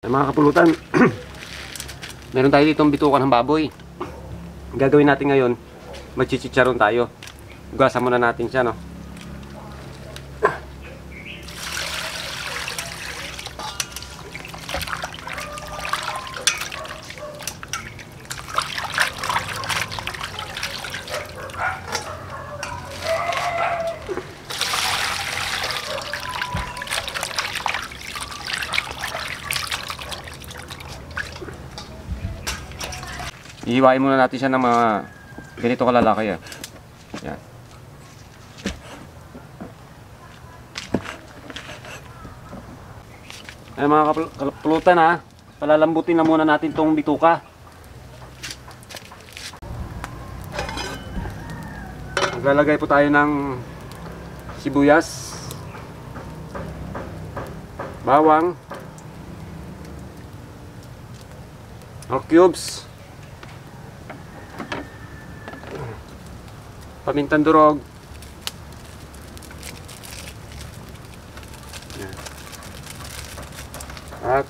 Ay, mga kapulutan, meron tayo ditong bitukan ng baboy. Gagawin natin ngayon, magchichicharon tayo. Ugasan muna natin siya, no? Ihiwain muna natin siya ng mga ganito kalalaki, ah. Yan. Ay mga kapulutan ha, palalambutin na muna natin tong bituka. Maglalagay po tayo ng sibuyas, bawang, or cubes, pamintang durog, Yan. at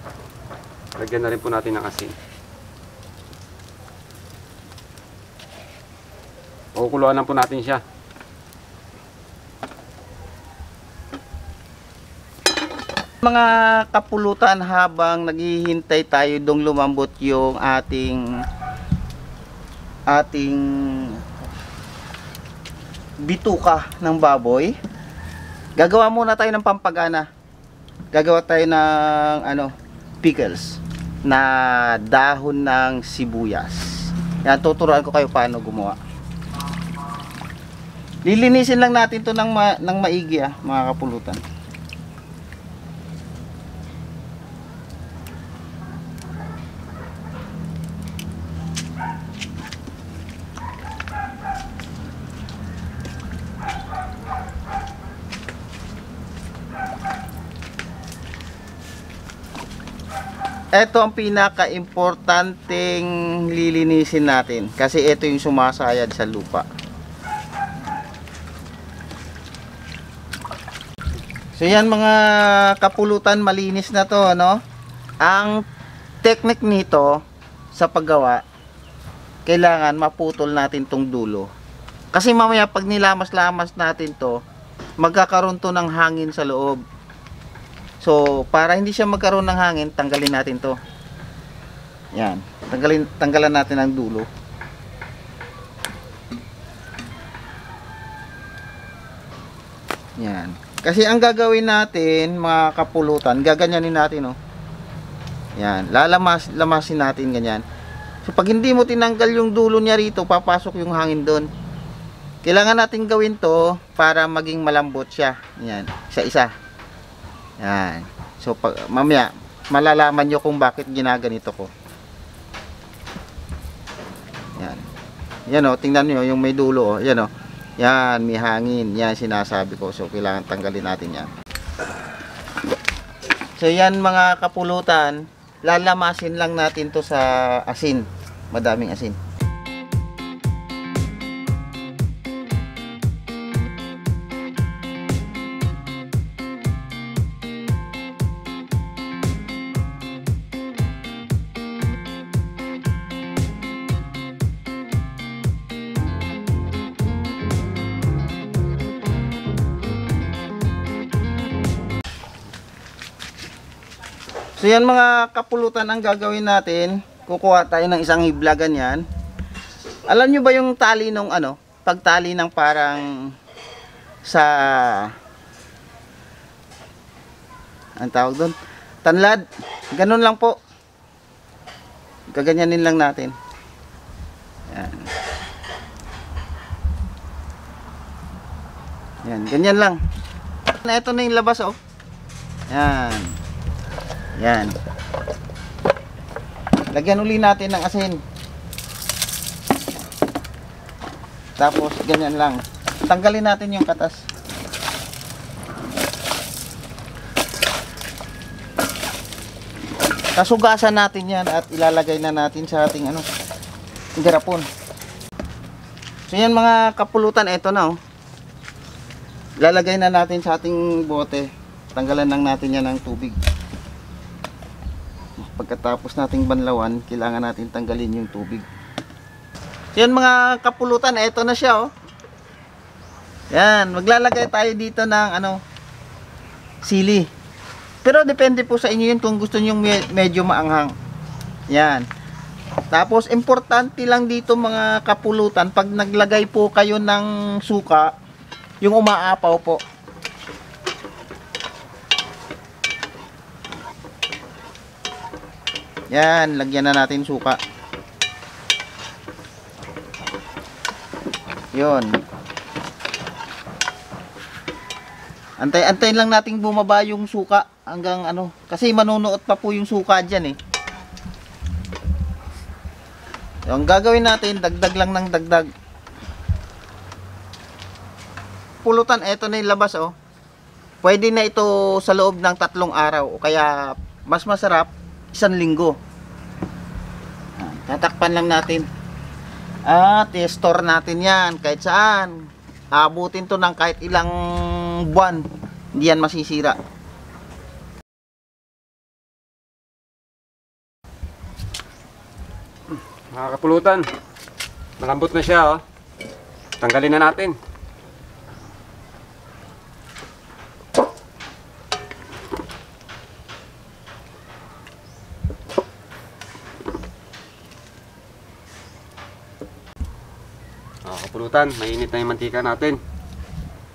lagyan na rin po natin ng asin. Kukuluan lang po natin siya. Mga kapulutan habang naghihintay tayo dong lumambot yung ating ating bituka ng baboy. Gagawa muna tayo ng pampagana. Gagawa tayo ng ano, pickles na dahon ng sibuyas. Yan, tuturuan ko kayo paano gumawa. Lilinisin lang natin to ng, ma- ng maigi ah, mga kapulutan. Ito ang pinaka-importanting lilinisin natin kasi ito yung sumasayad sa lupa. So yan mga kapulutan malinis na to ano. Ang technique nito sa paggawa kailangan maputol natin tong dulo. Kasi mamaya pag nilamas-lamas natin to magkakaroon to ng hangin sa loob. So, para hindi siya magkaroon ng hangin, tanggalin natin 'to. Yan. Tanggalin tanggalan natin ang dulo. Yan. Kasi ang gagawin natin, mga kapulutan, gaganyanin natin, oh. Yan, lalamas lamasin natin ganyan. So pag hindi mo tinanggal yung dulo niya rito, papasok yung hangin doon. Kailangan natin gawin 'to para maging malambot siya. Yan, isa-isa. Yan. So, pag, mamaya, malalaman nyo kung bakit ginaganito ko. Yan. Yan o, tingnan nyo yung may dulo o. Yan o. Yan, may hangin. Yan, sinasabi ko. So, kailangan tanggalin natin yan. So, yan mga kapulutan. Lalamasin lang natin to sa asin. Madaming asin. So yan mga kapulutan ang gagawin natin. Kukuha tayo ng isang hibla ganyan. Alam nyo ba yung tali nung ano? Pagtali ng parang sa ang tawag doon? Tanlad. Ganun lang po. Gaganyanin lang natin. Yan. Yan, ganyan lang. Ito na yung labas oh. Yan. Yan. Lagyan uli natin ng asin. Tapos ganyan lang. Tanggalin natin yung katas. Kasugasan natin yan at ilalagay na natin sa ating ano, garapon. So yan mga kapulutan, ito na oh. Lalagay na natin sa ating bote. Tanggalan lang natin yan ng tubig. Pagkatapos nating banlawan, kailangan natin tanggalin yung tubig. So yan mga kapulutan, eto na siya oh. Yan, maglalagay tayo dito ng ano, sili. Pero depende po sa inyo yun kung gusto niyo me- medyo maanghang. Yan. Tapos importante lang dito mga kapulutan, pag naglagay po kayo ng suka, yung umaapaw po. Yan, lagyan na natin suka. Yun. Antay-antayin lang nating bumaba yung suka hanggang ano. Kasi manunuot pa po yung suka dyan eh. Yung gagawin natin, dagdag lang ng dagdag. Pulutan, eto na yung oh. Pwede na ito sa loob ng tatlong araw. O kaya mas masarap, isang linggo. Ah, Tatakpan lang natin. At i-store natin yan kahit saan. Abutin to ng kahit ilang buwan. Hindi yan masisira. Mga malambot na siya, oh. Tanggalin na natin. Mga kapulutan, mainit na yung mantika natin.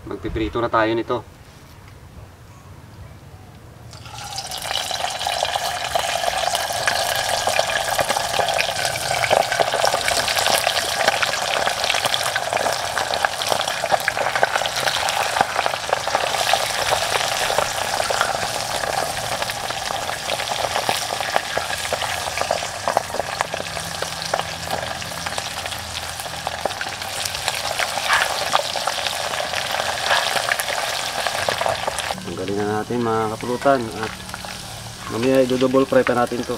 Magpiprito na tayo nito. Tanggalin na natin mga kapulutan at mamaya i-double fry pa natin to.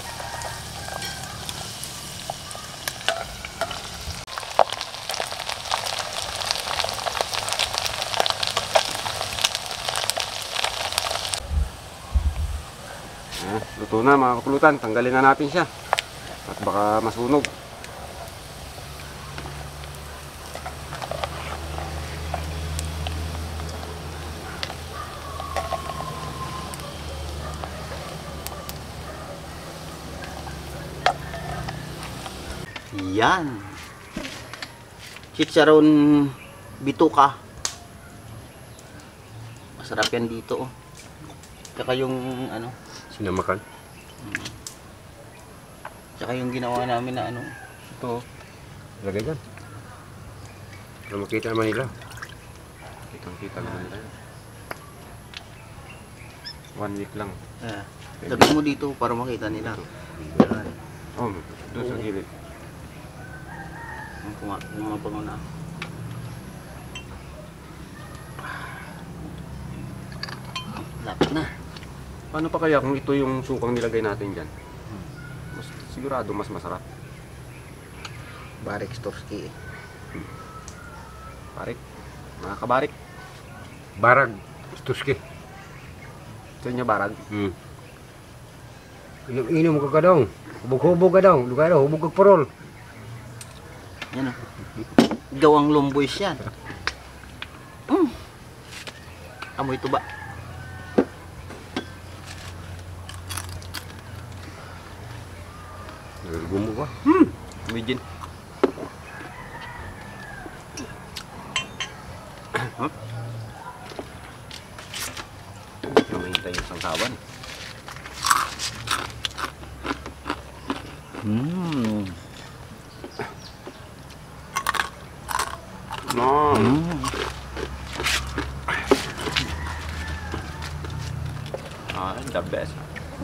Ah, luto na mga kapulutan, tanggalin na natin siya. At baka masunog. Yan. Chicharon bituka. Masarap yan dito oh. Tsaka yung ano, Sinamakan. tsaka yung ginawa namin na ano, Ito. Lagay dyan. Para makita naman nila. Kitang kita naman nila. One week lang. ah, lagay mo dito para makita nila. Yan. Oh, doon sa gilid. Mabango na. Lapit na. Paano pa kaya kung ito yung sukang nilagay natin dyan? Mas, sigurado mas masarap. Barik Storsky. Barik. Mga kabarik. Barag, Stuski. Ito niya barag. Hmm. Inom-inom ka ka daw. Hubog-hubog ka daw. Lugar daw, hubog ka parol. Yan oh. Gawang lumboys yan. Mm. Amoy tuba. Gumo ka. Imagine. Namahintay yung sangkawan. Mm. No. Mm. Ah, the best.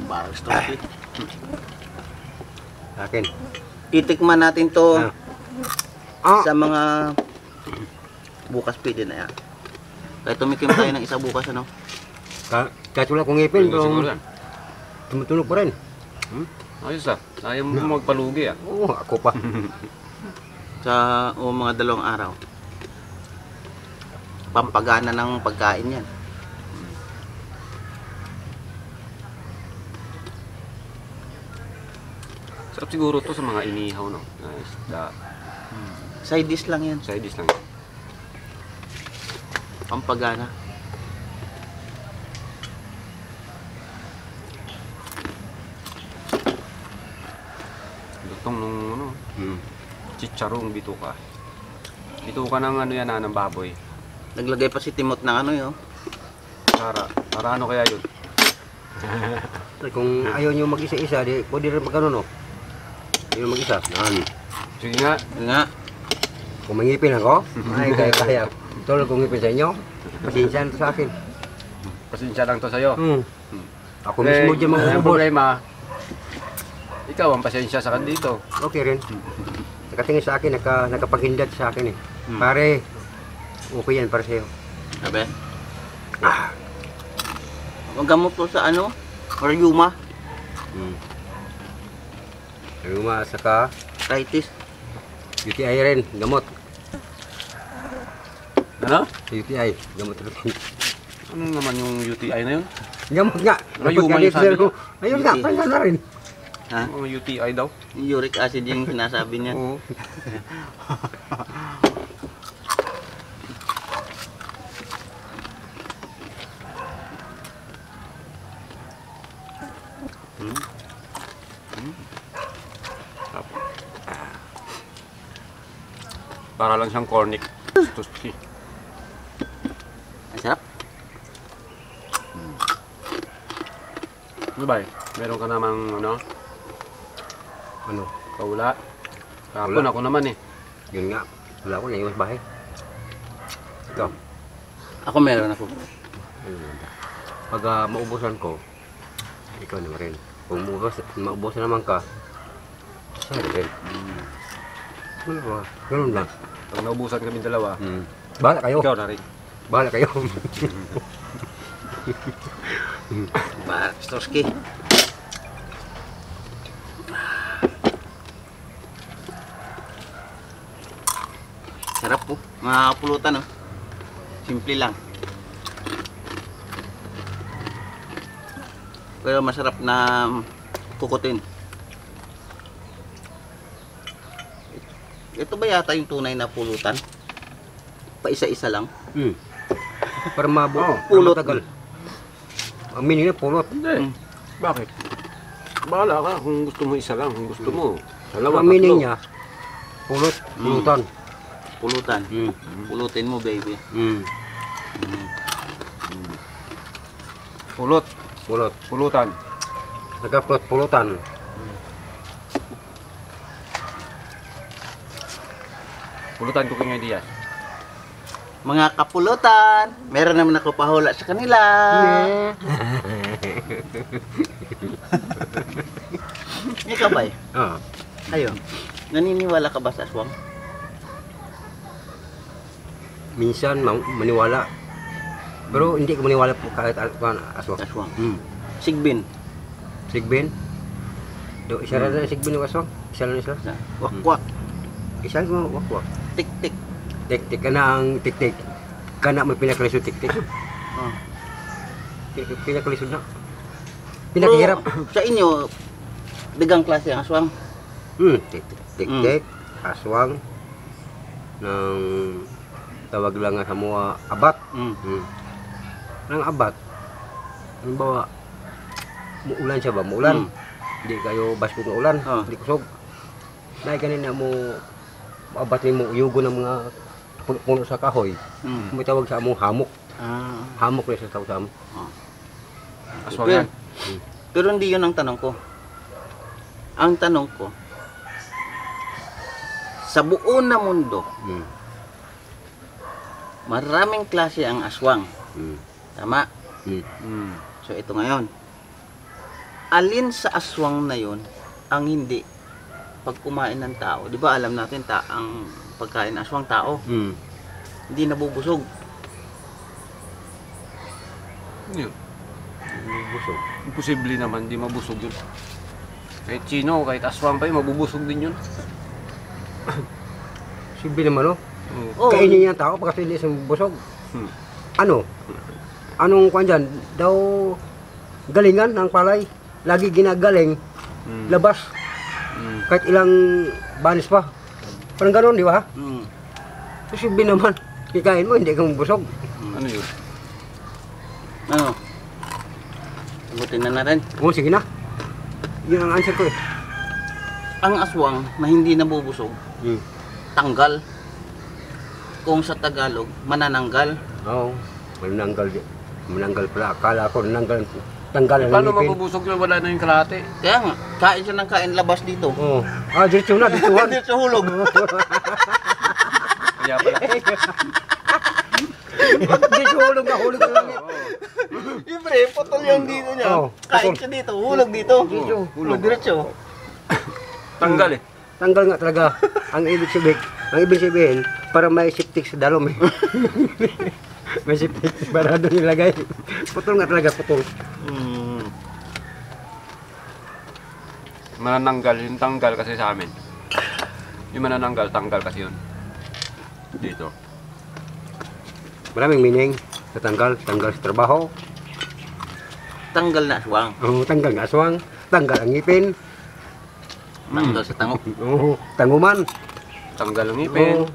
Barik Storsky. Akin. Titikman natin to Ah. Ah! sa mga bukas pwede na yan. Kaya tumikim tayo ng isa bukas ano. Ka kahit wala kong ngipin, pero tumutunog pa rin. Ayos ah. Ayaw mo magpalugi ah. Oo, ako pa. Sa o mga dalawang araw. Pampagana ng pagkain yan. Sarap siguro to sa mga inihaw, no? Na isda. Side dish lang yan. Side dish lang. Pampagana. Lutong nung ano, Hmm. chicharong bituka. Bituka ng ano yan, ah, ng baboy. Naglagay pa si Timot ng ano yun. Para, para ano kaya yun? Kung ayaw nyo mag-isa-isa, di, pwede rin mag-ano, no? Ayaw mag-isa. Yan. Sige nga, Nga. Kung mangipin ako, ay kaya kaya. Tulad kong ngipin sa inyo, pasensya na to sa akin. pasensya lang to sa'yo. Hmm. Ako Eh, mismo dyan ang mga problema, ikaw ang pasensya sa kan dito. Okay rin. Nakatingin sa akin, naka, nakapaghindat sa akin eh. Hmm. Pare, okay yan para sa'yo. Sabi? Ang gamot to sa ano? Mariuma. Hmm. Ruma, saka Arthritis. UTI rin, gamot. Ano? UTI, gamot rin. Ano naman yung UTI na yun? Gamot nga. Rayuma yung sabi ko. Ayun nga, pala na rin. Ha? Mga UTI daw? Uric acid yung sinasabi niya. Oo. Para lang siyang cornic. Tuski. Ang sarap. Ano ba eh? Meron ka namang ano, Ano? kaula. Kapon Wala. ako naman eh. Yun nga. Wala ko, naiwas bahay. Ikaw. Ako meron ako. Pag ah, maubusan ko, ikaw naman rin. Kung maubos, maubusan naman ka, siya rin. Ano ba? Ganun lang. Pag naubusan kami dalawa, Hmm. Bahala kayo. ikaw na rin. Bahala kayo. Ba, Storsky. Sarap po. Mga kapulutan, oh. Simple lang. Pero masarap na kukutin. Ito ba yata yung tunay na pulutan? Pa isa-isa lang? hmm. Para mabuo. Oh, para pulot. matagal. Ang meaning na pulot. Hindi. Hmm. Bakit? Bahala ka kung gusto mo isa lang, kung gusto mo. Dalawa, Ang meaning niya, pulot, pulutan. Pulutan. Hmm. Pulutin mo, baby. Hmm. Pulot, Pulot. pulutan. Nagka-pulot, pulutan. Pulutan ko kay Diaz. Mga kapulutan, meron naman ako pahula sa kanila. Ikaw ba eh? Ah. Kayo, naniniwala ka ba sa aswang? Minsan, ma- maniwala. Pero hindi ko maniwala po kahit aswang. Aswang. Hmm. Sigbin. Sigbin. Do, isa rin na sigbin yung aswang. Isa lang isa. Wakwak. Isa lang yung wakwak. Tik-tik. Tik-tik ka na ang tik-tik. Kana may pinakalisod tik-tik. Oh. Pin- Pinakalisod na. Pinakahirap. Sa inyo, bigang klase ang aswang. Hmm. Tik-tik. Tik-tik. Aswang. Ng tawag lang sa mga abat. Mm. Hmm. Nang abat. Halimbawa, muulan siya ba? Muulan. Mm. Hindi kayo basko ng ulan. Oh. Hindi kusog. Dahil kanina mo maabat ni mo yugo ng mga puno, sa kahoy. Mm. May tawag sa among hamok. Ah. Hamok rin sa tawag sa amo. Aswang Pero, yan. pero hindi yun ang tanong ko. Ang tanong ko, sa buo na mundo, Hmm. maraming klase ang aswang. Hmm. Tama? Hmm. Mm. So ito ngayon. Alin sa aswang na yon ang hindi pag kumain ng tao? 'Di ba alam natin ta ang pagkain ng aswang tao, Hmm. hindi nabubusog. Yun. Busog. Imposible naman, di mabusog yun. Kahit chino, kahit aswang pa yun, mabubusog din yun. Simple naman, no? Oo. Oh, Kainin niya ang tao pagka hindi busog. Hmm. Ano? Anong kwan dyan? Daw galingan ng palay. Lagi ginagaling. Mm. Labas. Mm. Kahit ilang banis pa. Parang gano'n, di ba? Mm. Kasi bin naman, kikain mo, hindi ka mabusog. Ano yun? Ano? Sagutin na natin. Oo, sige na. Yun ang answer ko eh. Ang aswang na hindi nabubusog, Hmm. tanggal. Kung sa Tagalog, manananggal. Oo. Mananggal. di- Mananggal pala. Akala ko nananggal. Tanggal ang Paano ngipin. mabubusog yun? Wala na yung kalahati. Kaya nga, kain siya ng kain labas dito. Oo. Ah, diretso na, dituhan. Sa hulog. Kaya pala. Diretso hulog na, hulog na lang. Siyempre, putol yung dito niya. Oo, kain putol. siya dito, hulog dito. Diretso. Hulog. Diretso. Tanggal eh. Tanggal nga talaga. Ang ibig sabihin, ang ibig sabihin, para may septic sa dalom eh. may septic para doon nilagay. Putol nga talaga, putol. Mm. Manananggal, yung tanggal kasi sa amin. Yung manananggal, tanggal kasi yun. Dito. Maraming meaning sa tanggal. Tanggal sa trabaho. Tanggal na aswang. Oo, tanggal nga aswang. Tanggal ang ngipin. Tanggal sa tangok. Oo, tanguman. Tanggal ang ngipin. Oo.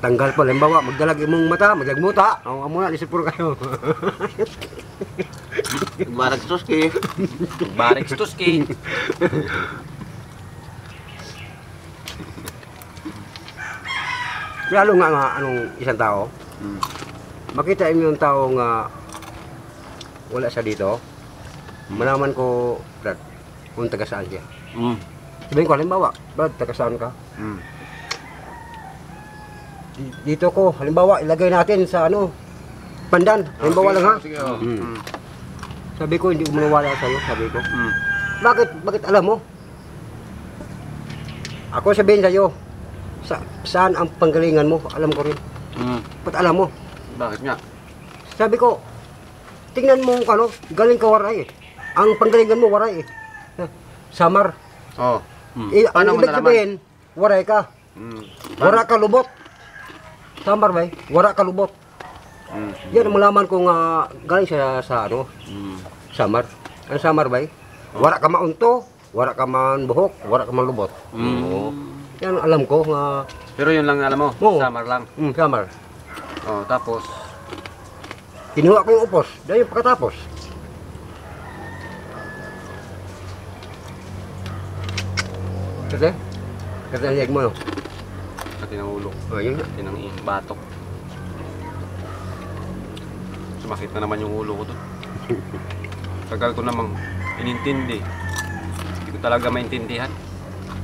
Tanggal pa, limbawa, magdalag imong mata, magdalag muta. Oo, amo na, lisipuro kayo. Barak suski. Barik stuski. Lalo nga nga, anong isang tao, Hmm. makita mo yung tao nga wala siya dito, malaman ko, Brad, kung taga saan siya. Mm. Sabihin ko, halimbawa, Brad, taga saan ka? Hmm. Di- Dito ko, halimbawa, ilagay natin sa ano, pandan. Halimbawa lang ha. Sige, oh. Hmm. Sabi ko, hindi ko maniwala sa'yo, sabi ko. Hmm. Bakit, bakit alam mo? Ako sabihin sa'yo, sa, saan ang panggalingan mo? Alam ko rin. Mm. Ba't alam mo? Bakit nga? Sabi ko, tingnan mo kung ano, galing ka waray eh. Ang panggalingan mo waray eh. Samar. Oh. Mm. Ang Paano mo ibig sabihin, waray ka. Hmm. Wara ka lubot. Samar ba eh? Wara ka lubot. Hmm. Yan ang malaman kung uh, galing siya sa ano, Mm. samar. Ang samar ba eh? Wara ka maunto, wara ka man buhok, wara ka man lubot. Mm. Oo. Yan ang alam ko nga, Pero yun lang alam mo. Oo. Summer lang. mm, samar. Oh, tapos. Kinuha ko yung upos, dahil pagkatapos. Kasi, kasi ang mo, no? Pati ng ulo. Oh, yun. Pati ng i- batok. Sumakit na naman yung ulo ko doon. Tagal ko namang inintindi. Hindi ko talaga maintindihan.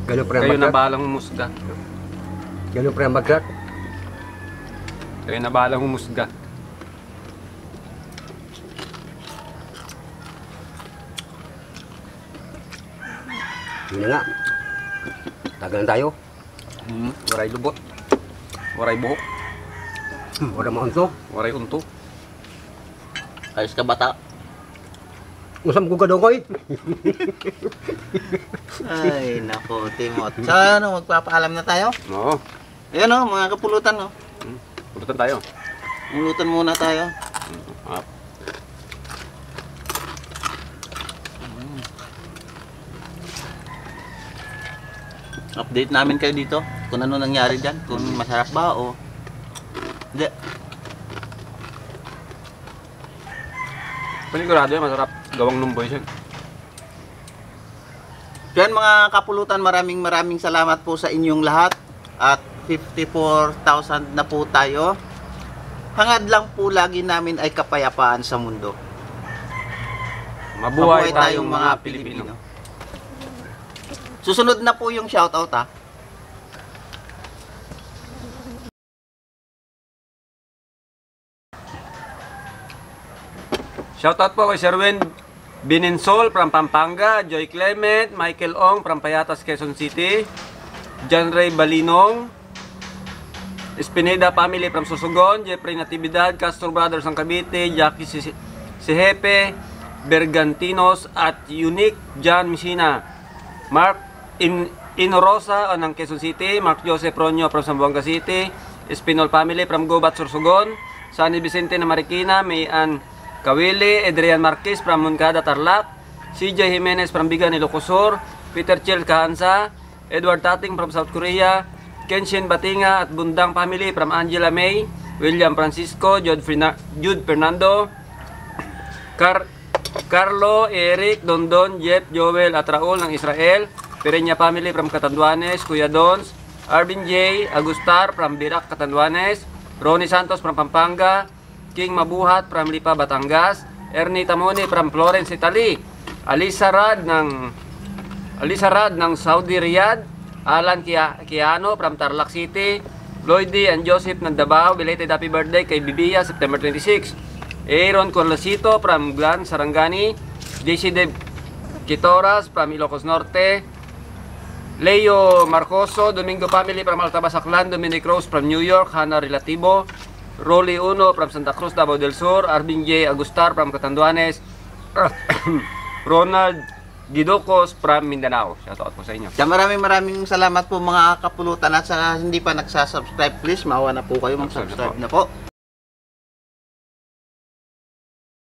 Ganun pa rin Kayo na magkat. balang humusga. Ganun pa rin magkat. Kayo na balang humusga. Yun na nga. Tagal na tayo. Hmm. Waray lubot. Waray buhok. Wala maunto. Waray unto. Ayos ka bata. Usam ko ka daw ko eh. Ay, nako, Timot. So, ano, magpapaalam na tayo? Oo. Ayan o, mga kapulutan o. Pulutan tayo. Pulutan muna tayo. Ah, Update namin kayo dito. Kung ano nangyari dyan. Kung masarap ba o... Hindi. panigurado yan, masarap. Gawang lumboy siya. Yan mga kapulutan, maraming maraming salamat po sa inyong lahat. At 54,000 na po tayo. Hangad lang po lagi namin ay kapayapaan sa mundo. Mabuhay, tayong mga Pilipino. Susunod na po yung shoutout ha. Shoutout po kay Sir Wen Bininsol from Pampanga, Joy Clement, Michael Ong from Payatas, Quezon City, John Ray Balinong, Espineda family from Susugon, Jeffrey Natividad, Castro Brothers ng Cavite, Jackie Si- Sihepe, Bergantinos at Unique John Misina, Mark In Inorosa ng Quezon City, Mark Joseph Ronyo from Zamboanga City, Espinol family from Gubat, Sursugon, Sunny Vicente na Marikina, Mayan Kawili, Adrian Marquez from Moncada, Tarlac, CJ Jimenez from Bigan, Ilocosur, Peter Chil Kahansa, Edward Tating from South Korea, Kenshin Batinga at Bundang family from Angela May, William Francisco, Jude, Jude Fernando, Car Carlo, Eric, Dondon, Jeff, Joel at Raul ng Israel, Pereña family from Catanduanes, Kuya Dons, Arvin J, Agustar from Birac, Catanduanes, Ronnie Santos from Pampanga, King Mabuhat from Lipa, Batangas, Ernie Tamoni from Florence, Italy, Alisa Rad ng Alisa Rad ng Saudi Riyadh, Alan Kia- Kiano from Tarlac City, Lloydie and Joseph ng Davao, belated happy birthday kay Bibia, September 26. Aaron Corlacito from Glan, Sarangani, JC De Quitoras from Ilocos Norte, Leo Marcoso, Domingo Family from Altabas Aklan, Dominic Rose from New York, Hannah Relativo, Rolly Uno from Santa Cruz, Davao del Sur, Arvin J. Agustar from Catanduanes, Ronald Gidocos from Mindanao. Shoutout po sa inyo. Kaya maraming maraming salamat po mga kapulutan at sa hindi pa nagsasubscribe please, maawa na po kayo mag-subscribe na po.